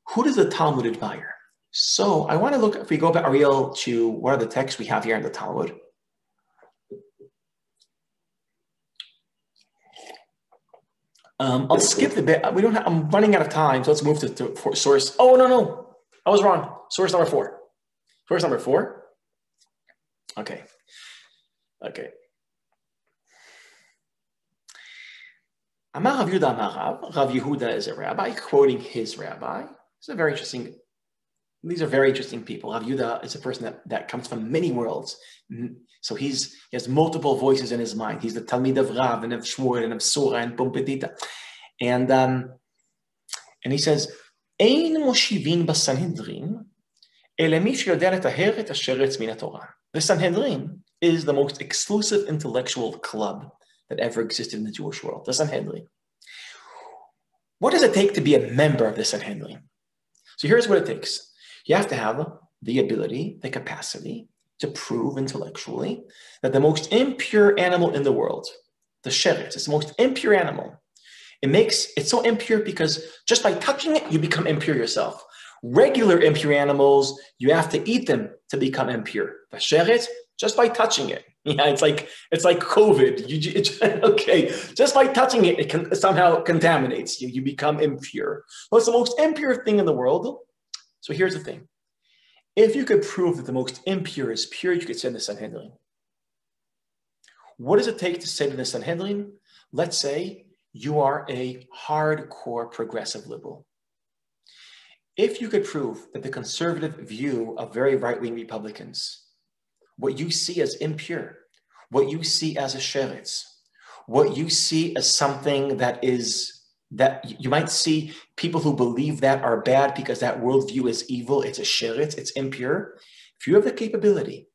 Who does the Talmud admire? So I want to look, if we go back, Ariel, to what are the texts we have here in the Talmud? Um, I'll skip the bit. We don't have, I'm running out of time, so let's move to, to source. Oh, no, no. I was wrong. Source number four. Source number four. Okay. Okay. Amar Rav Yehuda Amar Rav. Rav Yehuda is a rabbi quoting his rabbi. It's a very interesting. These are very interesting people. Rav Yehuda is a person that, that comes from many worlds. Mm, so he's he has multiple voices in his mind. He's the Talmid of Rav and of Shmuel and of Sura and Pumbedita. And um, and he says, Ein Moshivin Basanhedrin, The Sanhedrin is the most exclusive intellectual club that ever existed in the Jewish world, the Sanhedrin. What does it take to be a member of the Sanhedrin? So here's what it takes. You have to have the ability, the capacity to prove intellectually that the most impure animal in the world, the sheretz, is the most impure animal. It makes it so impure because just by touching it, you become impure yourself. Regular impure animals, you have to eat them to become impure. The sheretz, just by touching it. Yeah, it's like it's like COVID. You okay, just by touching it, it can somehow contaminates you. You become impure. It's the most impure thing in the world. So here's the thing: if you could prove that the most impure is pure, you could send the Sanhedrin. What does it take to say to the Sanhedrin? Let's say you are a hardcore progressive liberal. If you could prove that the conservative view of very right wing Republicans, what you see as impure, what you see as a sheretz, what you see as something that is that you might see people who believe that are bad because that worldview is evil, it's a sheretz, it's impure. If you have the capability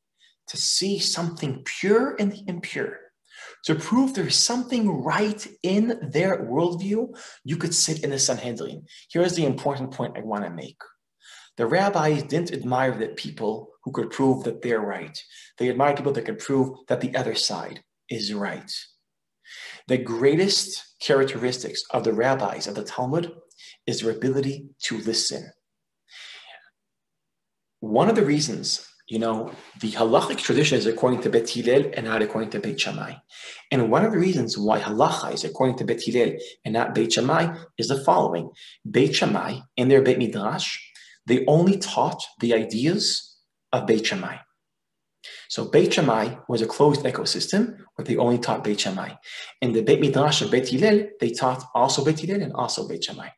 to see something pure in the impure, to prove there's something right in their worldview, you could sit in the Sanhedrin. Here's the important point I want to make. The rabbis didn't admire that people who could prove that they're right. They admired people that could prove that the other side is right. The greatest characteristics of the rabbis of the Talmud is their ability to listen. One of the reasons, you know, the halachic tradition is according to Bet Hillel and not according to Beit Shammai. And one of the reasons why halacha is according to Bet Hillel and not Beit Shammai is the following. Beit Shammai in their Beit Midrash, they only taught the ideas of Beit Shammai. So Beit Shammai was a closed ecosystem where they only taught Beit Shammai. In the Beit Midrash of Beit Hillel, they taught also Beit Hillel and also Beit Shammai.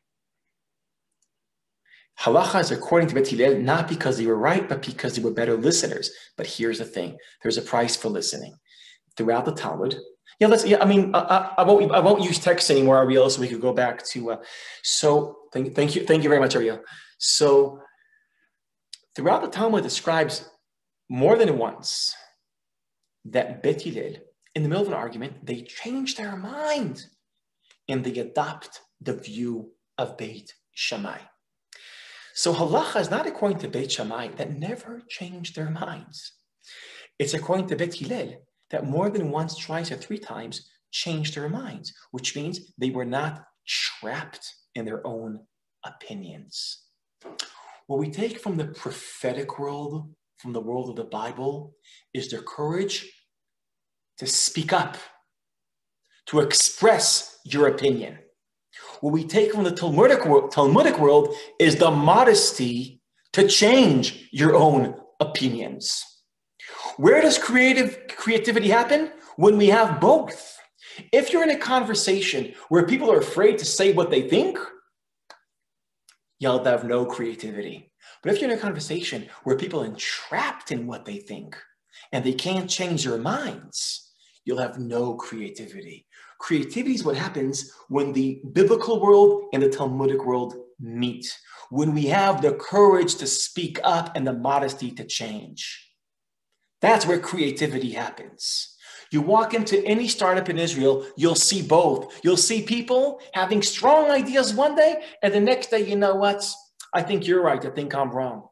Halacha is according to Beit Hillel not because they were right, but because they were better listeners. But here's the thing: there's a price for listening. Throughout the Talmud, yeah, let's. Yeah, I mean, I, I won't. I won't use text anymore, Ariel, so we could go back to. Uh, so thank, thank you, thank you very much, Ariel. So throughout the Talmud describes more than once that Bet Hillel, in the middle of an argument, they change their mind and they adopt the view of Beit Shammai. So halacha is not according to Beit Shammai that never changed their minds. It's according to Bet Hillel that more than once, twice, or three times changed their minds, which means they were not trapped in their own opinions. What we take from the prophetic world, from the world of the Bible, is the courage to speak up, to express your opinion. What we take from the Talmudic world, Talmudic world is the modesty to change your own opinions. Where does creative creativity happen? When we have both. If you're in a conversation where people are afraid to say what they think, you'll have no creativity. But if you're in a conversation where people are entrapped in what they think and they can't change their minds, you'll have no creativity. Creativity is what happens when the biblical world and the Talmudic world meet, when we have the courage to speak up and the modesty to change. That's where creativity happens. You walk into any startup in Israel, you'll see both. You'll see people having strong ideas one day, and the next day, you know what? I think you're right. I think I'm wrong.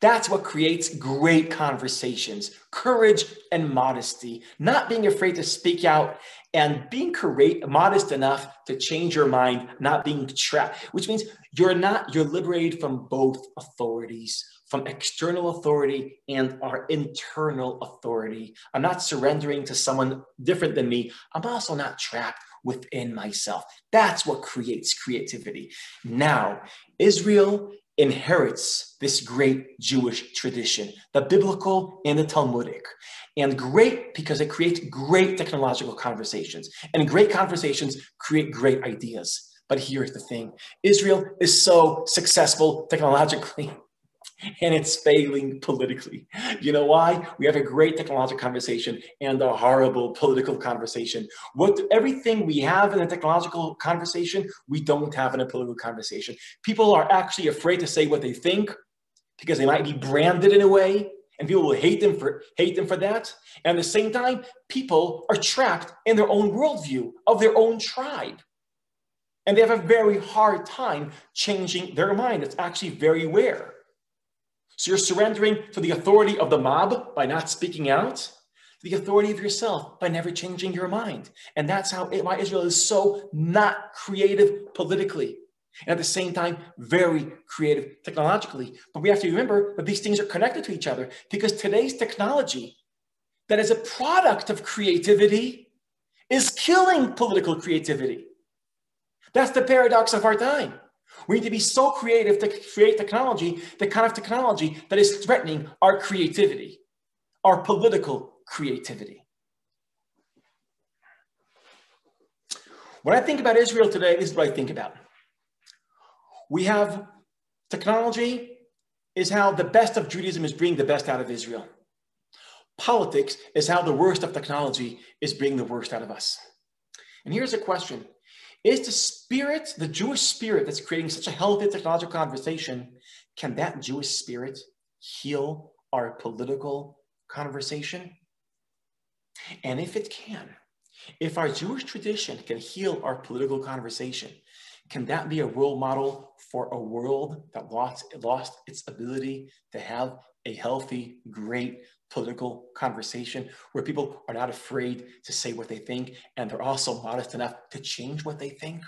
That's what creates great conversations, courage and modesty, not being afraid to speak out and being courage, modest enough to change your mind, not being trapped, which means you're not, you're liberated from both authorities, from external authority and our internal authority. I'm not surrendering to someone different than me. I'm also not trapped within myself. That's what creates creativity. Now, Israel inherits this great Jewish tradition, the biblical and the Talmudic. And great because it creates great technological conversations. And great conversations create great ideas. But here's the thing Israel is so successful technologically and it's failing politically. You know why? We have a great technological conversation and a horrible political conversation. What everything we have in a technological conversation, we don't have in a political conversation. People are actually afraid to say what they think because they might be branded in a way and people will hate them for hate them for that. And at the same time, people are trapped in their own worldview of their own tribe. And they have a very hard time changing their mind. It's actually very rare. So you're surrendering to the authority of the mob by not speaking out, the authority of yourself by never changing your mind. And that's how why Israel is so not creative politically. And at the same time, very creative technologically. But we have to remember that these things are connected to each other because today's technology, that is a product of creativity, is killing political creativity. That's the paradox of our time. We need to be so creative to create technology, the kind of technology that is threatening our creativity, our political creativity. When I think about Israel today, this is what I think about. We have technology is how the best of Judaism is bringing the best out of Israel. Politics is how the worst of technology is bringing the worst out of us. And here's a question is the spirit, the Jewish spirit that's creating such a healthy technological conversation, can that Jewish spirit heal our political conversation? And if it can, if our Jewish tradition can heal our political conversation, can that be a role model for a world that lost, lost its ability to have a healthy, great political conversation where people are not afraid to say what they think and they're also modest enough to change what they think.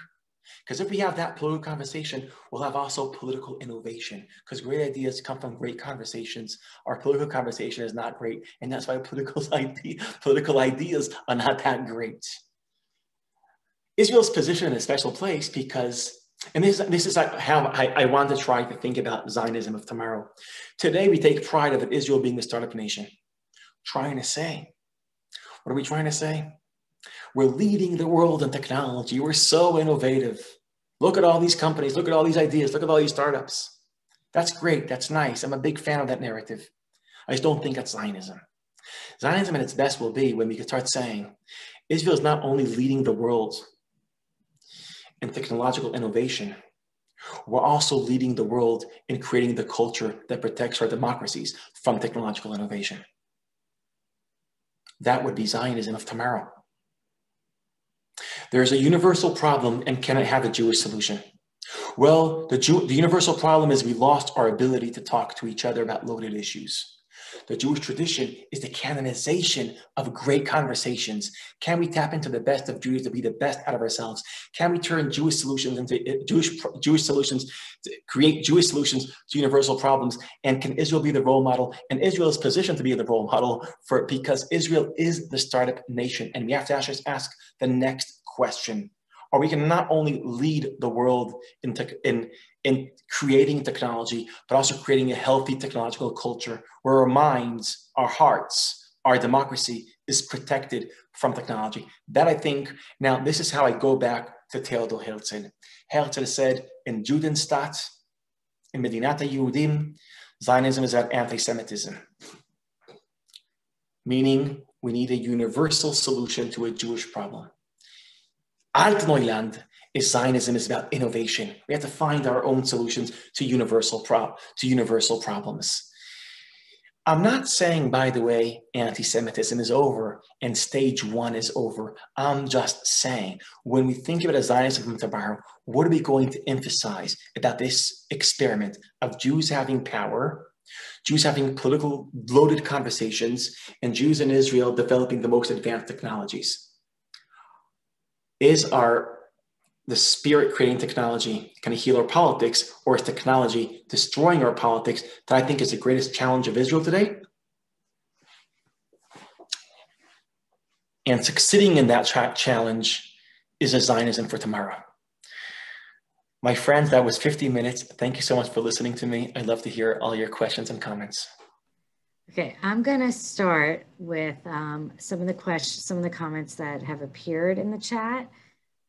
Because if we have that political conversation, we'll have also political innovation. Because great ideas come from great conversations. Our political conversation is not great, and that's why political, idea, political ideas are not that great. Israel's position in a special place because and this, this is how I, I want to try to think about Zionism of tomorrow. Today, we take pride of Israel being the startup nation. Trying to say, what are we trying to say? We're leading the world in technology. We're so innovative. Look at all these companies. Look at all these ideas. Look at all these startups. That's great. That's nice. I'm a big fan of that narrative. I just don't think that's Zionism. Zionism at its best will be when we can start saying Israel is not only leading the world and technological innovation, we're also leading the world in creating the culture that protects our democracies from technological innovation. That would be Zionism of tomorrow. There's a universal problem, and can it have a Jewish solution? Well, the, Jew, the universal problem is we lost our ability to talk to each other about loaded issues. The Jewish tradition is the canonization of great conversations. Can we tap into the best of Jews to be the best out of ourselves? Can we turn Jewish solutions into uh, Jewish Jewish solutions, create Jewish solutions to universal problems? And can Israel be the role model? And Israel is positioned to be the role model for because Israel is the startup nation, and we have to ask, ask the next question or we can not only lead the world in, in, in creating technology, but also creating a healthy technological culture where our minds, our hearts, our democracy is protected from technology. That I think, now this is how I go back to Theodor Herzl. Herzl said in Judenstaat, in Medinata Yehudim, Zionism is about anti-Semitism. Meaning we need a universal solution to a Jewish problem. Altneuland is Zionism is about innovation. We have to find our own solutions to universal to universal problems. I'm not saying, by the way, anti-Semitism is over and stage one is over. I'm just saying, when we think about a Zionism from tomorrow, what are we going to emphasize about this experiment of Jews having power, Jews having political loaded conversations, and Jews in Israel developing the most advanced technologies? is our the spirit creating technology kind of heal our politics, or is technology destroying our politics? That I think is the greatest challenge of Israel today. And succeeding in that challenge is a Zionism for tomorrow. My friends, that was 50 minutes. Thank you so much for listening to me. I'd love to hear all your questions and comments. Okay, I'm going to start with um, some of the questions, some of the comments that have appeared in the chat,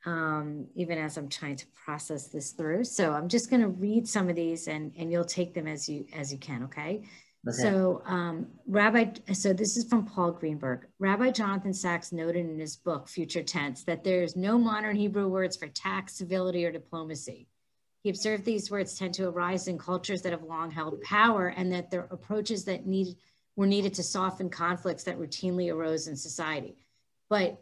um, even as I'm trying to process this through. So I'm just going to read some of these, and and you'll take them as you as you can. Okay. okay. So um, Rabbi, so this is from Paul Greenberg. Rabbi Jonathan Sacks noted in his book Future Tense that there is no modern Hebrew words for tact, civility, or diplomacy. He observed these words tend to arise in cultures that have long held power, and that their approaches that need were needed to soften conflicts that routinely arose in society. But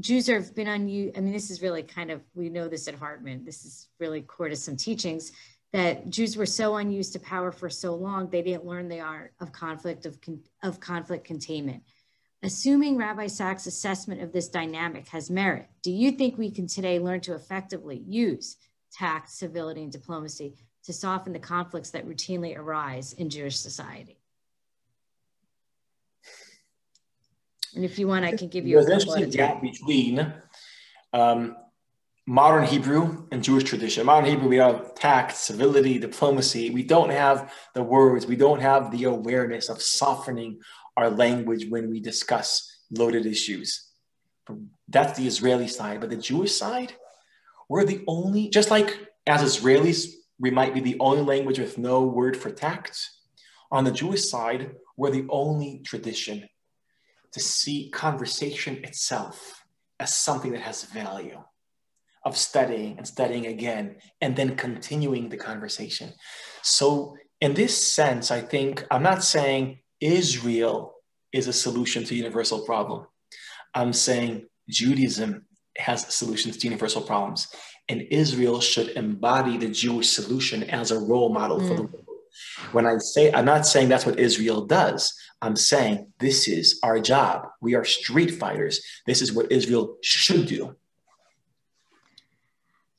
Jews have been on you. I mean, this is really kind of, we know this at Hartman. This is really core to some teachings that Jews were so unused to power for so long, they didn't learn the art of conflict, of, of conflict containment. Assuming Rabbi Sacks' assessment of this dynamic has merit, do you think we can today learn to effectively use tact, civility, and diplomacy to soften the conflicts that routinely arise in Jewish society? And if you want, I can give you There's a interesting gap between um, modern Hebrew and Jewish tradition. Modern Hebrew, we have tact, civility, diplomacy. We don't have the words, we don't have the awareness of softening our language when we discuss loaded issues. That's the Israeli side. But the Jewish side, we're the only, just like as Israelis, we might be the only language with no word for tact. On the Jewish side, we're the only tradition to see conversation itself as something that has value of studying and studying again and then continuing the conversation. So, in this sense, I think I'm not saying Israel is a solution to universal problem. I'm saying Judaism has solutions to universal problems, and Israel should embody the Jewish solution as a role model mm. for the world. When I say, I'm not saying that's what Israel does. I'm saying this is our job. We are street fighters. This is what Israel should do.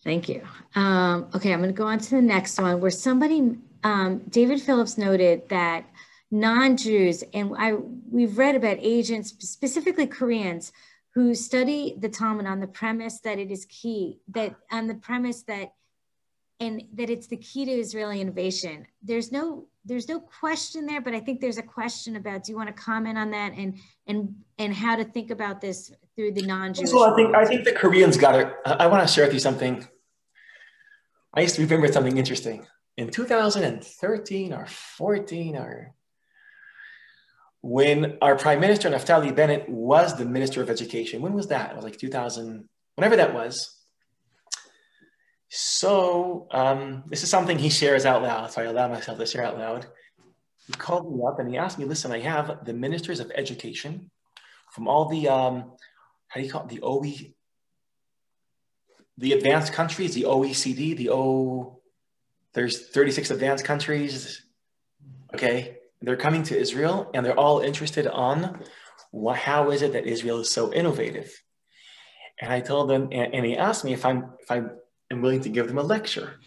Thank you. Um, okay, I'm going to go on to the next one where somebody, um, David Phillips noted that non-Jews, and I we've read about agents, specifically Koreans, who study the Talmud on the premise that it is key, that on the premise that and that it's the key to Israeli innovation. There's no there's no question there, but I think there's a question about do you want to comment on that and and and how to think about this through the non-Jewish. Well, I think I think the Koreans got it. I want to share with you something. I used to remember something interesting in 2013 or 14 or when our prime minister Naftali Bennett was the minister of education. When was that? It was like 2000, whenever that was. So um, this is something he shares out loud. So I allow myself to share out loud. He called me up and he asked me, listen, I have the ministers of education from all the, um, how do you call it? The OE, the advanced countries, the OECD, the O, there's 36 advanced countries. Okay. They're coming to Israel and they're all interested on what, how is it that Israel is so innovative? And I told them, and, and he asked me if I'm if I am willing to give them a lecture.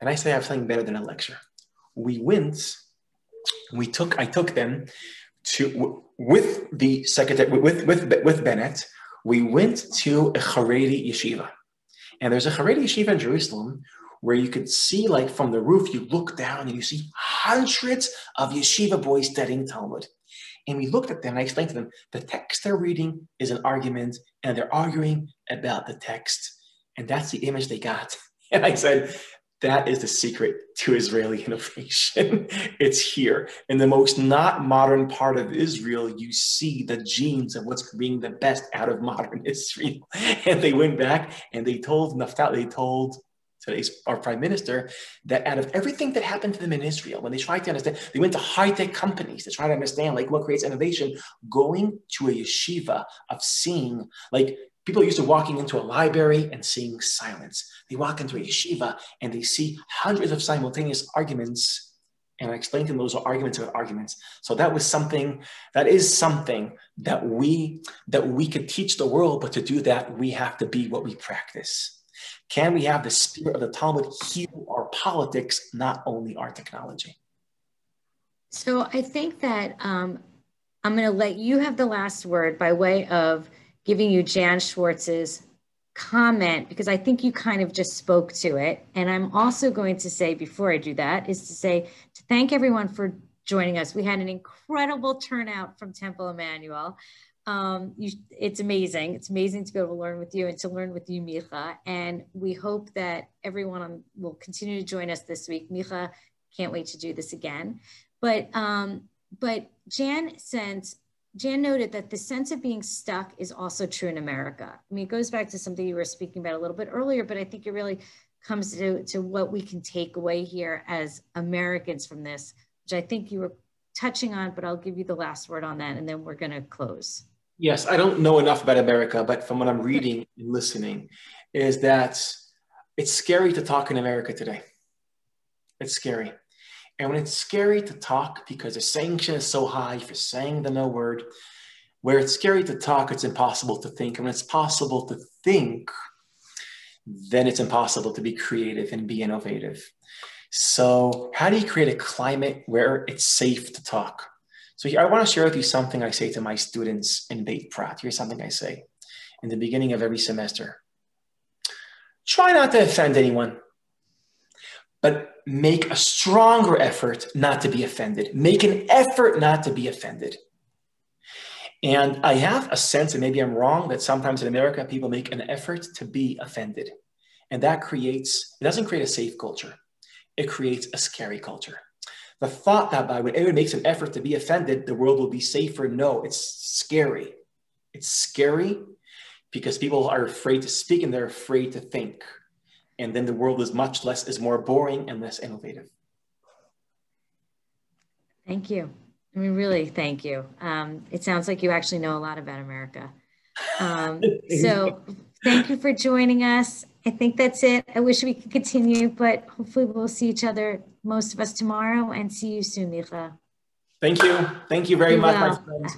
And I say I have something better than a lecture. We went, we took, I took them to with the secretary with with with Bennett. We went to a Haredi yeshiva, and there's a Haredi yeshiva in Jerusalem where you could see, like from the roof, you look down and you see hundreds of yeshiva boys studying Talmud. And we looked at them and I explained to them the text they're reading is an argument and they're arguing about the text. And that's the image they got. And I said, that is the secret to Israeli innovation. it's here. In the most not modern part of Israel, you see the genes of what's being the best out of modern Israel. And they went back and they told Naftali, they told today's our prime minister, that out of everything that happened to them in Israel, when they tried to understand, they went to high-tech companies to try to understand like what creates innovation, going to a yeshiva of seeing like people are used to walking into a library and seeing silence. They walk into a yeshiva and they see hundreds of simultaneous arguments. And I explained to them those are arguments about arguments. So that was something that is something that we that we could teach the world, but to do that, we have to be what we practice. Can we have the spirit of the Talmud heal our politics, not only our technology? So I think that um, I'm going to let you have the last word by way of giving you Jan Schwartz's comment, because I think you kind of just spoke to it. And I'm also going to say, before I do that, is to say to thank everyone for joining us. We had an incredible turnout from Temple Emanuel um, you, it's amazing. It's amazing to be able to learn with you and to learn with you, Micah. And we hope that everyone will continue to join us this week. Micah can't wait to do this again. But um, but Jan sense Jan noted that the sense of being stuck is also true in America. I mean, it goes back to something you were speaking about a little bit earlier, but I think it really comes to, to what we can take away here as Americans from this, which I think you were touching on, but I'll give you the last word on that and then we're going to close. Yes, I don't know enough about America, but from what I'm reading and listening, is that it's scary to talk in America today. It's scary. And when it's scary to talk because the sanction is so high for saying the no word, where it's scary to talk, it's impossible to think. And when it's possible to think, then it's impossible to be creative and be innovative. So, how do you create a climate where it's safe to talk? So here, I want to share with you something I say to my students in Beit Prat. Here's something I say in the beginning of every semester. Try not to offend anyone, but make a stronger effort not to be offended. Make an effort not to be offended. And I have a sense, and maybe I'm wrong, that sometimes in America, people make an effort to be offended. And that creates, it doesn't create a safe culture, it creates a scary culture. The thought that by when anyone makes an effort to be offended, the world will be safer. No, it's scary. It's scary because people are afraid to speak and they're afraid to think. And then the world is much less, is more boring and less innovative. Thank you. I mean, really, thank you. Um, it sounds like you actually know a lot about America. Um, so thank you for joining us. I think that's it. I wish we could continue, but hopefully we'll see each other, most of us tomorrow, and see you soon, Micah. Thank you. Thank you very much, my friends.